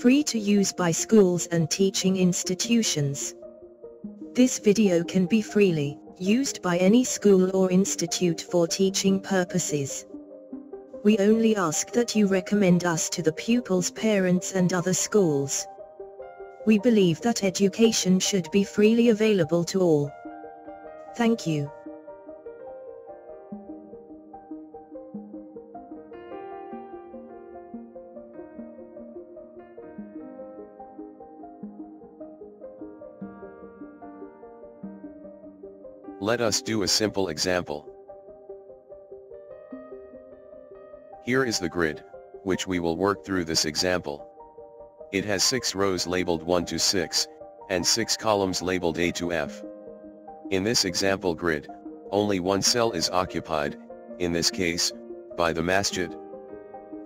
Free to use by schools and teaching institutions. This video can be freely used by any school or institute for teaching purposes. We only ask that you recommend us to the pupils' parents and other schools. We believe that education should be freely available to all. Thank you. Let us do a simple example. Here is the grid, which we will work through this example. It has 6 rows labeled 1 to 6, and 6 columns labeled A to F. In this example grid, only one cell is occupied, in this case, by the masjid.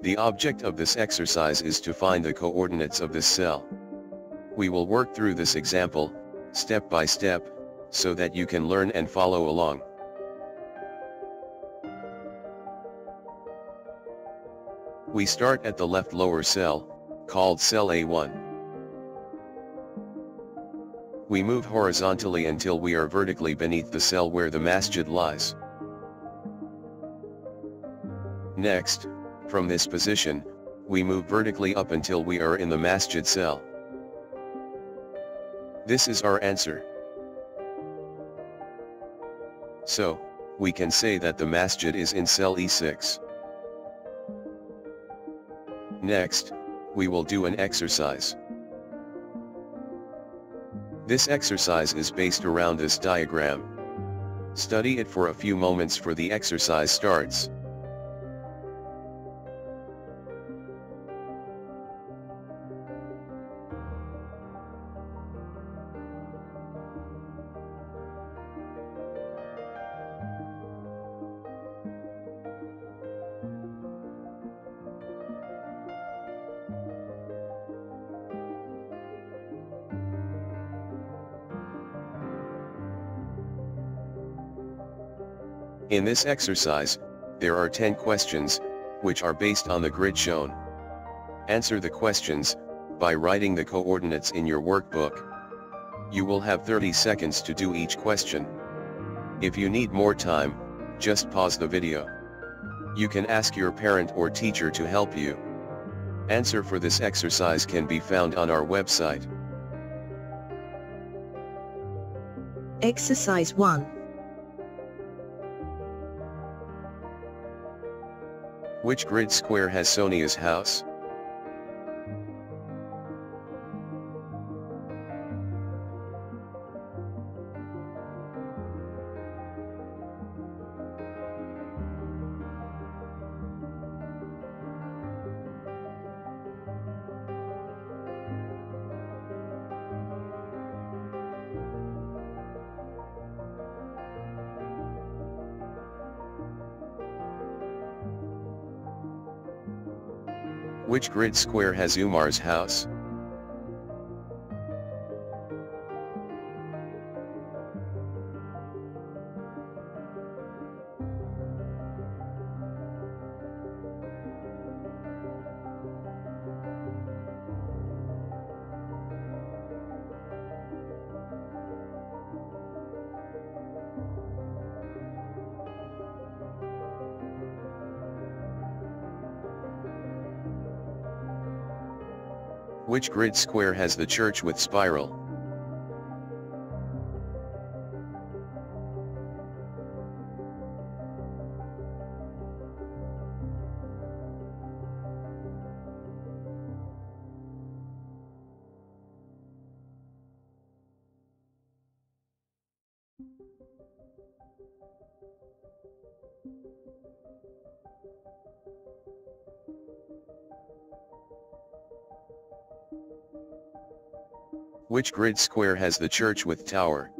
The object of this exercise is to find the coordinates of this cell. We will work through this example, step by step, so that you can learn and follow along. We start at the left lower cell, called cell A1. We move horizontally until we are vertically beneath the cell where the masjid lies. Next, from this position, we move vertically up until we are in the masjid cell. This is our answer. So, we can say that the masjid is in cell E6. Next, we will do an exercise. This exercise is based around this diagram. Study it for a few moments for the exercise starts. In this exercise, there are 10 questions, which are based on the grid shown. Answer the questions, by writing the coordinates in your workbook. You will have 30 seconds to do each question. If you need more time, just pause the video. You can ask your parent or teacher to help you. Answer for this exercise can be found on our website. Exercise 1. Which grid square has Sonia's house? Which grid square has Umar's house? Which grid square has the church with spiral? Which grid square has the church with tower?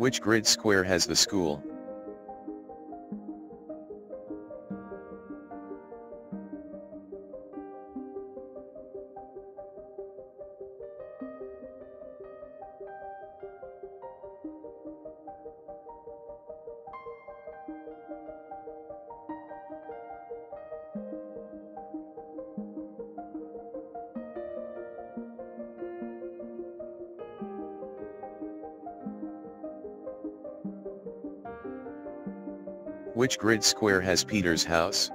Which grid square has the school? Which grid square has Peter's house?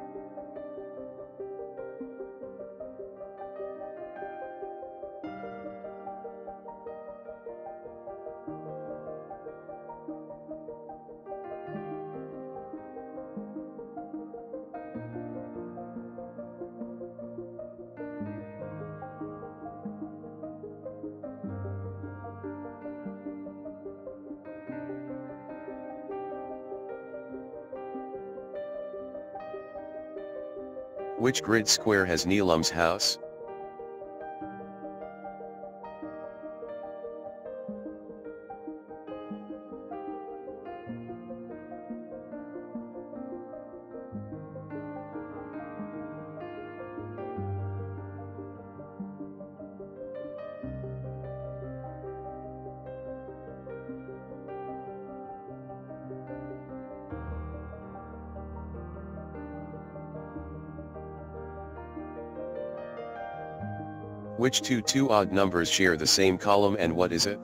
Which grid square has Neelam's house? Which two two odd numbers share the same column and what is it?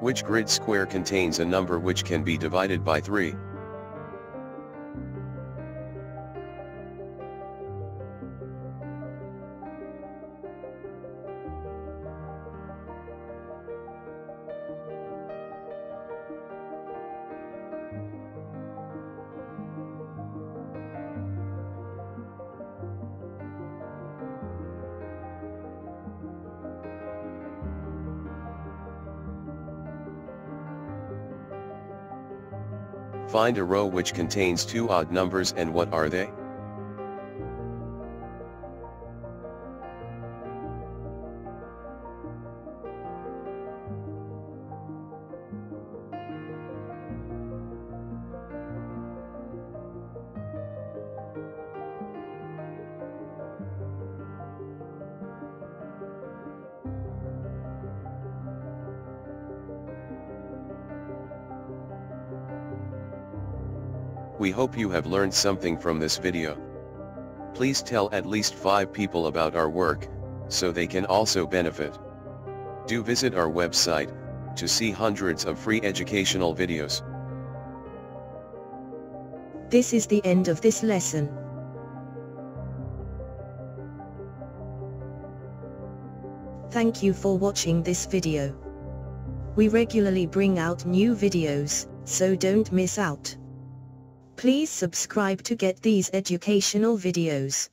Which grid square contains a number which can be divided by 3? Find a row which contains two odd numbers and what are they? We hope you have learned something from this video. Please tell at least 5 people about our work, so they can also benefit. Do visit our website, to see hundreds of free educational videos. This is the end of this lesson. Thank you for watching this video. We regularly bring out new videos, so don't miss out. Please subscribe to get these educational videos.